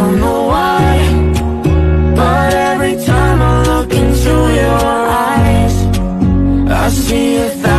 don't know why But every time I look into your eyes I see a